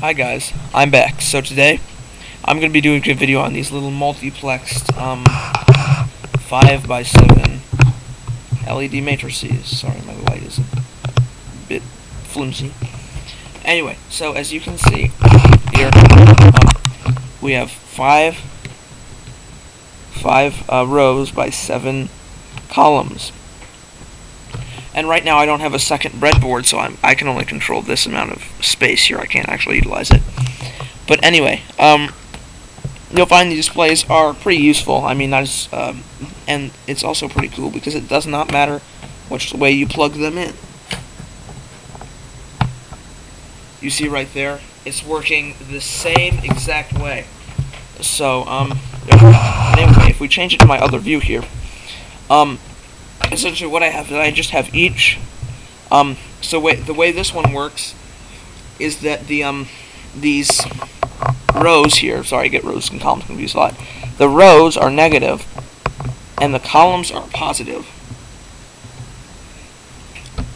Hi guys, I'm back. So today, I'm going to be doing a video on these little multiplexed, um, 5 by 7 LED matrices. Sorry, my light is a bit flimsy. Anyway, so as you can see, here, um, we have 5, 5 uh, rows by 7 columns. And right now I don't have a second breadboard, so I'm, I can only control this amount of space here. I can't actually utilize it. But anyway, um, you'll find the displays are pretty useful. I mean, that's, um, and it's also pretty cool because it does not matter which way you plug them in. You see right there, it's working the same exact way. So, um, anyway, if we change it to my other view here, um, essentially what I have is I just have each. Um, so wait, the way this one works is that the um these rows here. Sorry, I get rows and columns confused a lot. The rows are negative, and the columns are positive.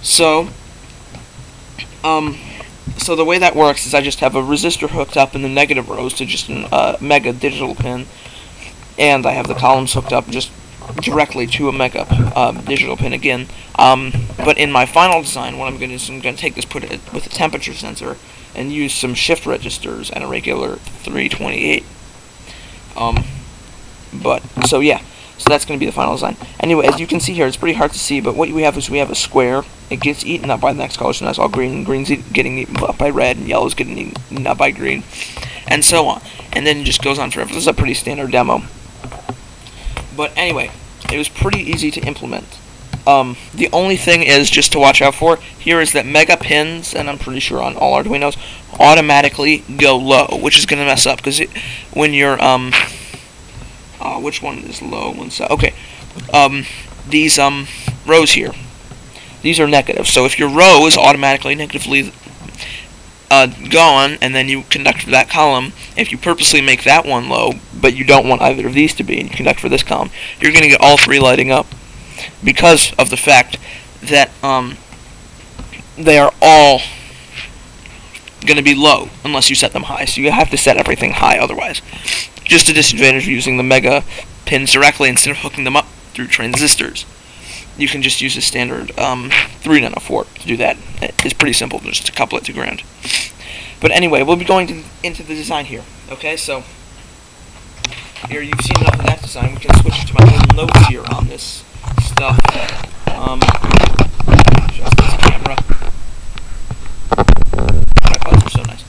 So, um, so the way that works is I just have a resistor hooked up in the negative rows to just a uh, mega digital pin, and I have the columns hooked up just directly to a mega um, digital pin again. Um, but in my final design, what I'm going to do is I'm going to take this, put it with a temperature sensor, and use some shift registers and a regular 328. Um, but so yeah, so that's going to be the final design. Anyway, as you can see here, it's pretty hard to see, but what we have is we have a square. It gets eaten up by the next color, so that's all green. Green's getting eaten up by red, and yellow's getting eaten up by green, and so on. And then it just goes on forever. This is a pretty standard demo. But anyway, it was pretty easy to implement. Um, the only thing is just to watch out for here is that mega pins, and I'm pretty sure on all Arduinos, automatically go low, which is going to mess up because when you're um, uh, which one is low? One side. Okay, um, these um rows here, these are negative. So if your row is automatically negatively uh, gone, and then you conduct that column, if you purposely make that one low, but you don't want either of these to be, and you conduct for this column, you're going to get all three lighting up because of the fact that um, they are all going to be low unless you set them high. So you have to set everything high otherwise. Just a disadvantage of using the mega pins directly instead of hooking them up through transistors. You can just use a standard um, 3 nanofort to do that. It's pretty simple just to couple it to ground. But anyway, we'll be going to, into the design here. Okay, so here you've seen enough of that design. We can switch to my little notes here on this stuff. Um, this camera. Buttons are so nice.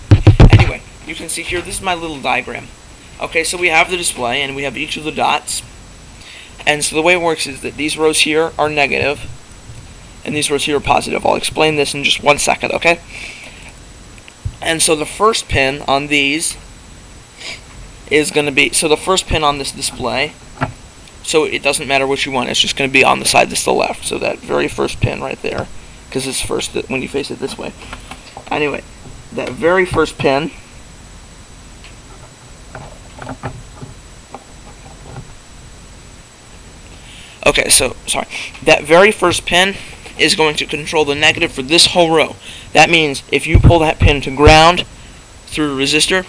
Anyway, you can see here, this is my little diagram. Okay, so we have the display, and we have each of the dots. And so the way it works is that these rows here are negative, and these rows here are positive. I'll explain this in just one second, okay? And so the first pin on these is going to be, so the first pin on this display, so it doesn't matter which you want, it's just going to be on the side that's the left, so that very first pin right there, because it's first when you face it this way. Anyway, that very first pin Okay, so, sorry. That very first pin is going to control the negative for this whole row. That means if you pull that pin to ground through a resistor,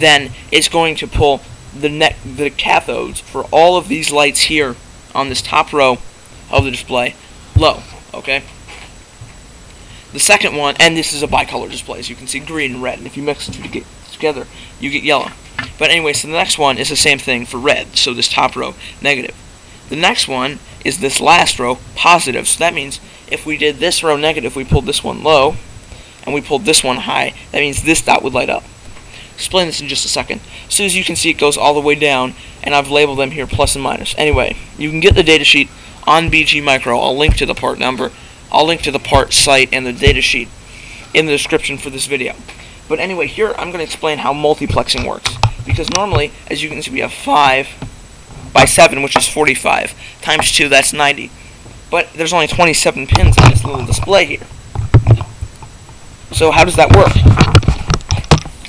then it's going to pull the net the cathodes for all of these lights here on this top row of the display low. Okay. The second one, and this is a bicolor display, as you can see green and red, and if you mix the two together, you get yellow. But anyway, so the next one is the same thing for red, so this top row, negative. The next one is this last row, positive. So that means if we did this row negative, we pulled this one low, and we pulled this one high, that means this dot would light up. Explain this in just a second. As soon as you can see, it goes all the way down, and I've labeled them here plus and minus. Anyway, you can get the datasheet on BG Micro. I'll link to the part number. I'll link to the part site and the datasheet in the description for this video. But anyway, here I'm going to explain how multiplexing works. Because normally, as you can see, we have 5 by 7, which is 45. Times 2, that's 90. But there's only 27 pins on this little display here. So how does that work?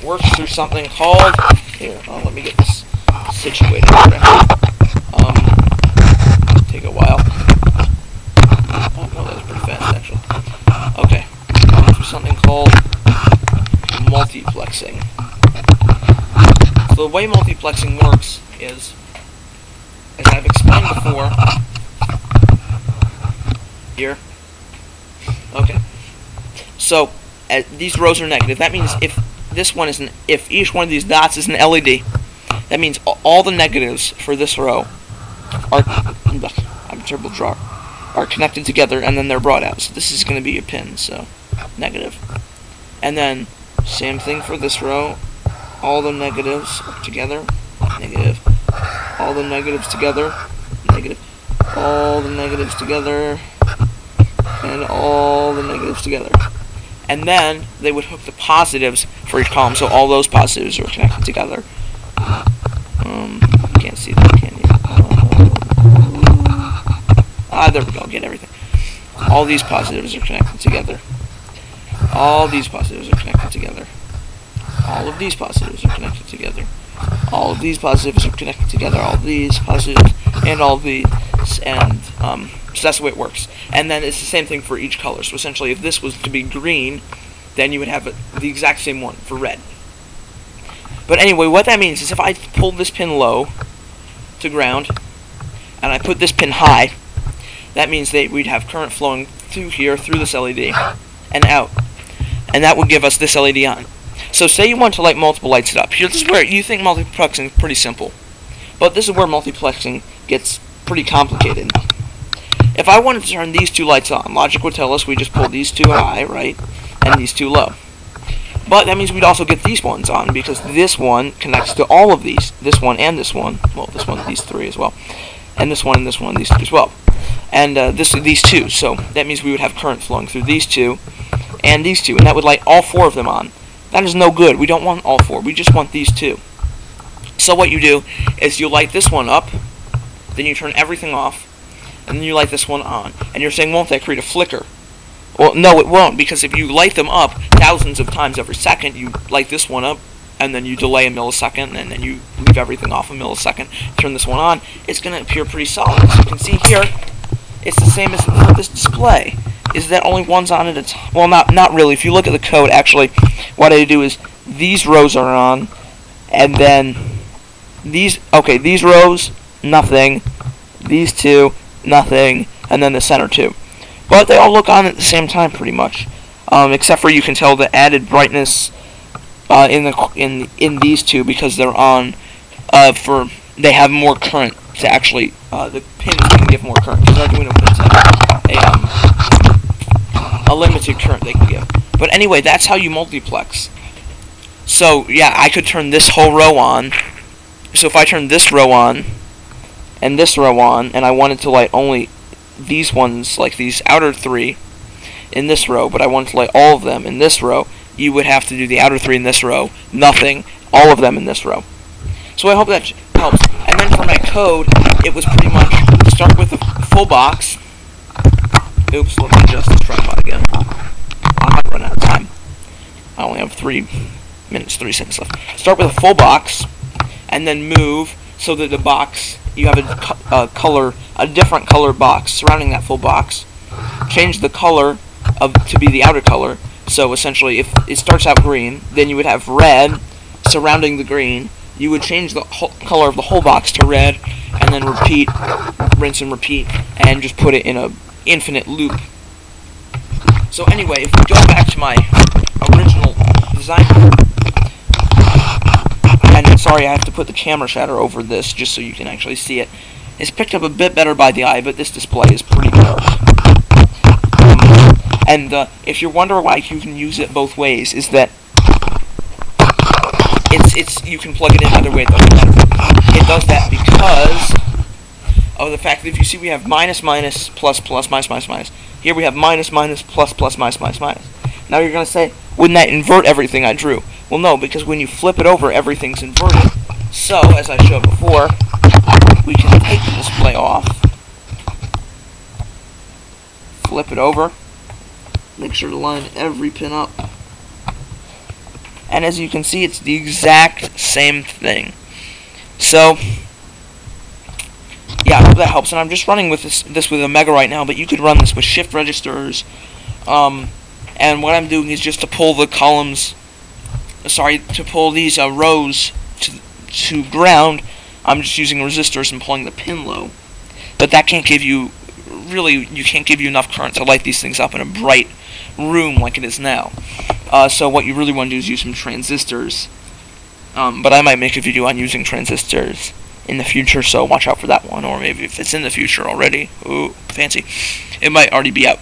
Works through something called... Here, oh, let me get this situated. Um, take a while. Oh, no, that was pretty fast, actually. Okay. Through something called multiplexing. So the way multiplexing works is, as I've explained before, here. Okay. So uh, these rows are negative. That means if this one is an, if each one of these dots is an LED, that means all the negatives for this row are, I'm terrible drawer, are connected together and then they're brought out. So this is going to be a pin, so negative. And then same thing for this row. All the negatives together, negative. All the negatives together, negative. All the negatives together, and all the negatives together. And then they would hook the positives for each column, so all those positives are connected together. Um, can't see that, can you? Ah, there we go, get everything. All these positives are connected together. All these positives are connected together. All of these positives are connected together. All of these positives are connected together. All of these positives and all these and um, so that's the way it works. And then it's the same thing for each color. So essentially, if this was to be green, then you would have the exact same one for red. But anyway, what that means is if I pull this pin low to ground, and I put this pin high, that means that we'd have current flowing through here, through this LED, and out. And that would give us this LED on. So say you want to light multiple lights up. Here, this is where you think multiplexing is pretty simple. But this is where multiplexing gets pretty complicated. If I wanted to turn these two lights on, logic would tell us we just pull these two high, right, and these two low. But that means we'd also get these ones on, because this one connects to all of these. This one and this one. Well, this one, these three as well. And this one and this one, these two as well. And uh, this these two. So that means we would have current flowing through these two and these two. And that would light all four of them on. That is no good. We don't want all four. We just want these two. So what you do is you light this one up, then you turn everything off, and then you light this one on. And you're saying, won't that create a flicker? Well, no, it won't, because if you light them up thousands of times every second, you light this one up, and then you delay a millisecond, and then you leave everything off a millisecond, turn this one on, it's going to appear pretty solid. As you can see here, it's the same as this display. Is that only one's on at a time? Well, not, not really. If you look at the code, actually, what I do is these rows are on, and then these, okay, these rows, nothing, these two, nothing, and then the center two. But they all look on at the same time, pretty much, um, except for you can tell the added brightness uh, in the in in these two because they're on uh, for they have more current to actually uh, the pins can give more current because Arduino pins have a um, a limited current they can give. But anyway, that's how you multiplex. So yeah, I could turn this whole row on. So if I turn this row on and this row on, and I wanted to light only these ones, like these outer three, in this row, but I wanted to light all of them in this row, you would have to do the outer three in this row, nothing, all of them in this row. So I hope that helps. And then for my code, it was pretty much start with a full box. Oops, let me adjust this tripod again. I might run out of time. I only have three minutes, three seconds left. Start with a full box, and then move so that the box you have a, a color, a different color box surrounding that full box. Change the color of to be the outer color. So essentially, if it starts out green, then you would have red surrounding the green. You would change the color of the whole box to red, and then repeat, rinse and repeat, and just put it in a infinite loop. So anyway, if we go back to my original design sorry, I have to put the camera shadow over this just so you can actually see it. It's picked up a bit better by the eye, but this display is pretty dark. Um, and uh, if you're wondering why you can use it both ways, is that it's it's you can plug it in either way. It. It does that because of the fact that if you see we have minus minus plus plus minus minus minus. Here we have minus minus plus plus minus minus minus. Now you're going to say, wouldn't that invert everything I drew? Well, no, because when you flip it over, everything's inverted. So, as I showed before, we can take the display off, flip it over, make sure to line every pin up, and as you can see, it's the exact same thing. So, yeah, I hope that helps. And I'm just running with this this with a Mega right now, but you could run this with shift registers. Um, and what I'm doing is just to pull the columns sorry, to pull these uh, rows to to ground, I'm just using resistors and pulling the pin low. But that can't give you really you can't give you enough current to light these things up in a bright room like it is now. Uh, so what you really want to do is use some transistors. Um, but I might make a video on using transistors in the future, so watch out for that one. Or maybe if it's in the future already, ooh, fancy, it might already be out.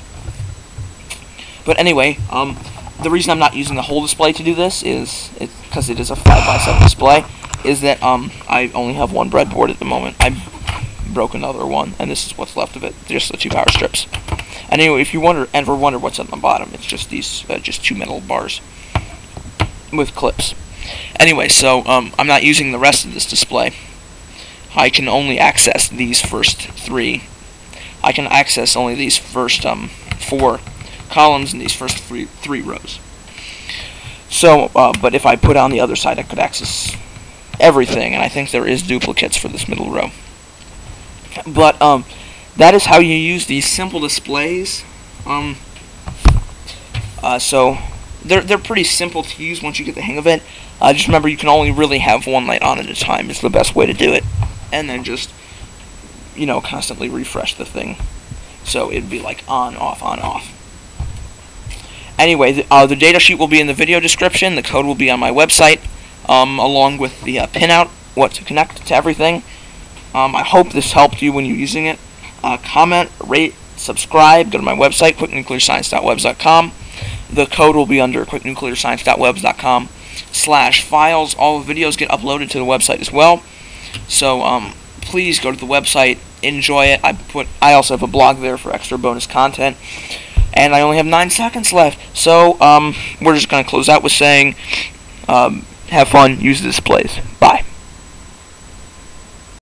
But anyway, um, the reason I'm not using the whole display to do this is because it is a 5x7 display, is that um, I only have one breadboard at the moment. I broke another one, and this is what's left of it, just the two power strips. Anyway, if you wonder ever wonder what's on the bottom, it's just these, uh, just two metal bars with clips. Anyway, so um, I'm not using the rest of this display. I can only access these first three. I can access only these first um, four columns in these first three, three rows. So, uh, but if I put on the other side, I could access everything, and I think there is duplicates for this middle row. But um, that is how you use these simple displays. Um, uh, so they're they're pretty simple to use once you get the hang of it. Uh, just remember, you can only really have one light on at a time. Is the best way to do it, and then just you know constantly refresh the thing. So it'd be like on, off, on, off. Anyway, the, uh, the data sheet will be in the video description. The code will be on my website, um, along with the uh, pinout, what to connect to everything. Um, I hope this helped you when you're using it. Uh, comment, rate, subscribe. Go to my website, quicknuclearscience.webs.com. The code will be under quicknuclearscience.webs.com slash files. All the videos get uploaded to the website as well. So um, please go to the website, enjoy it. I put. I also have a blog there for extra bonus content and I only have nine seconds left. So um, we're just going to close out with saying, um, have fun, use this place. displays.